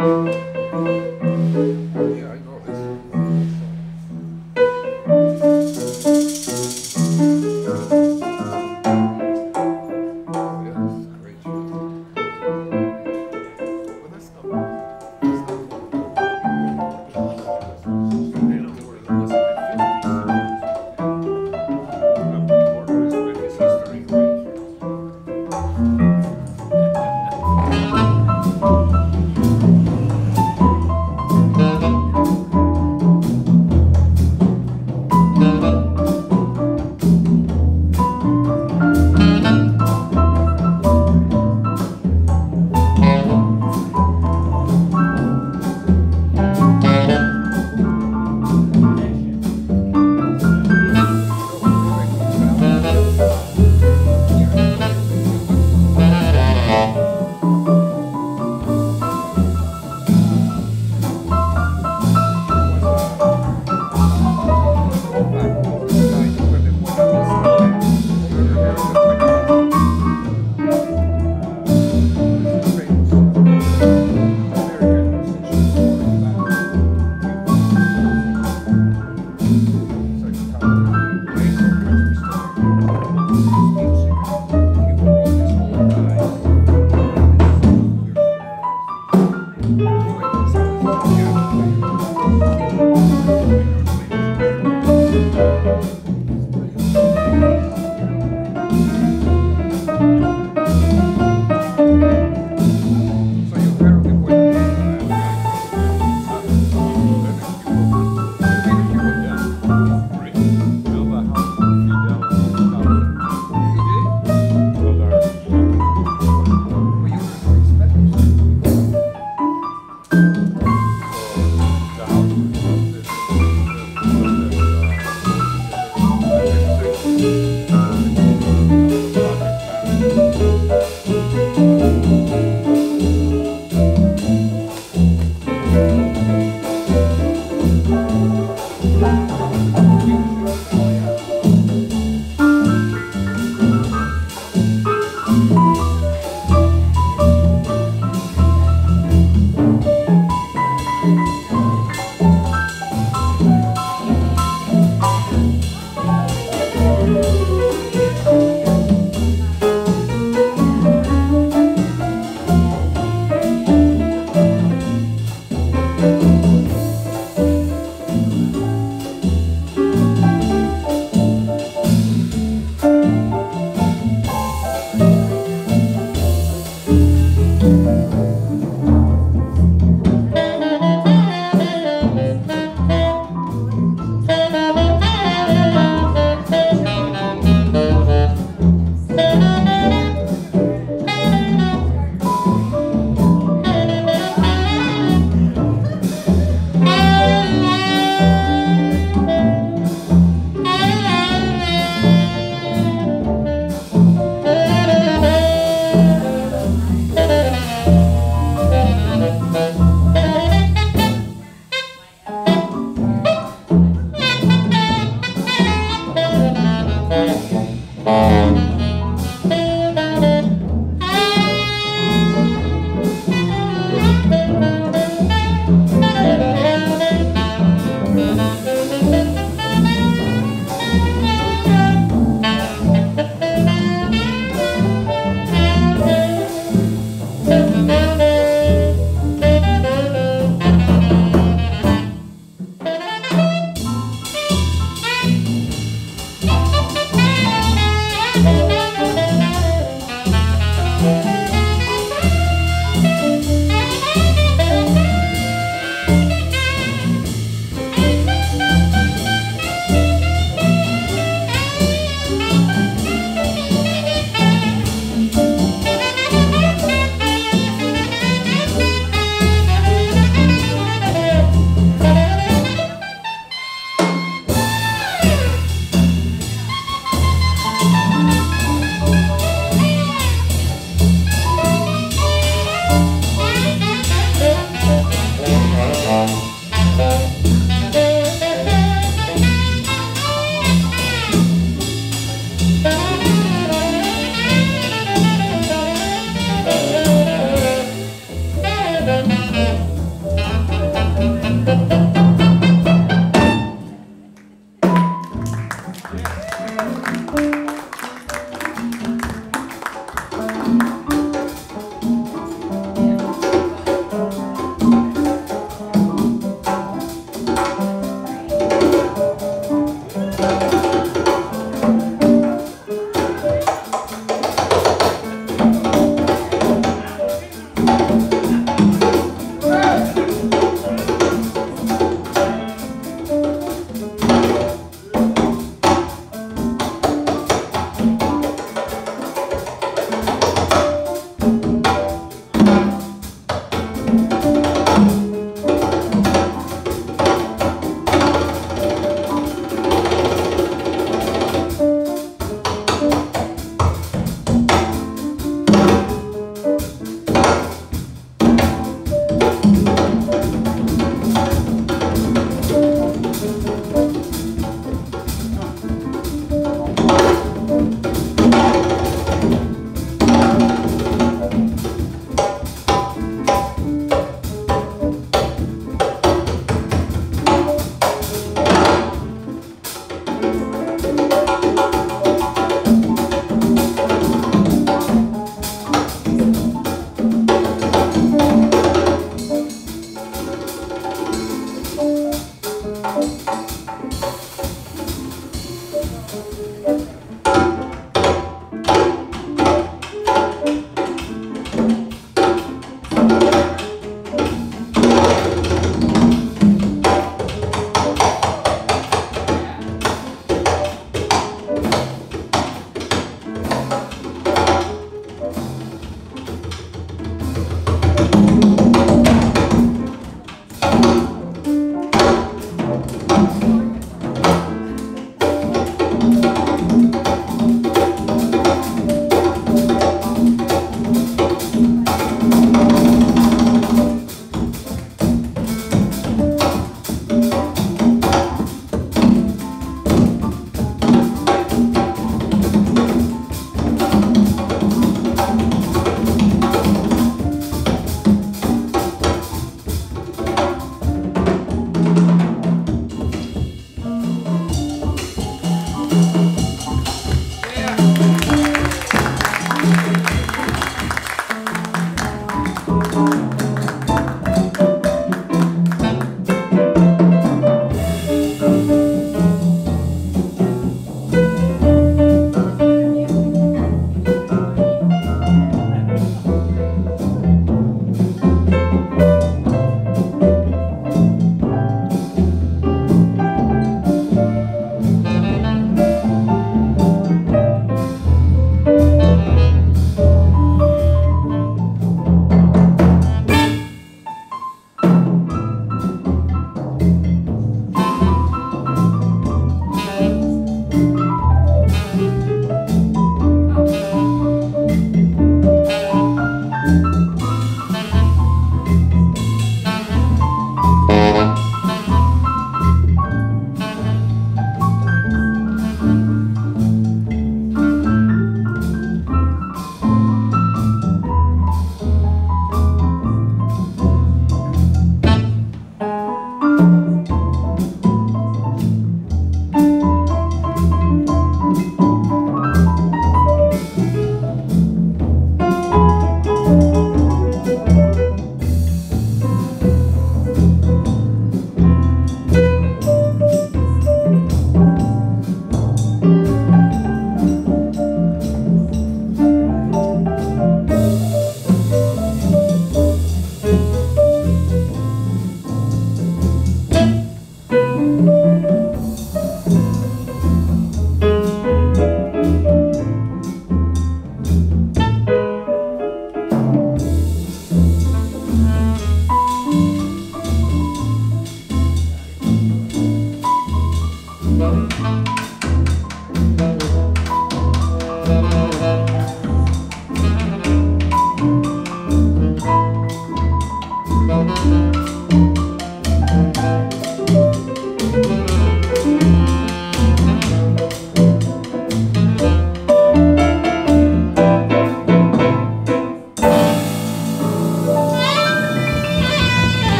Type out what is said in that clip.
Música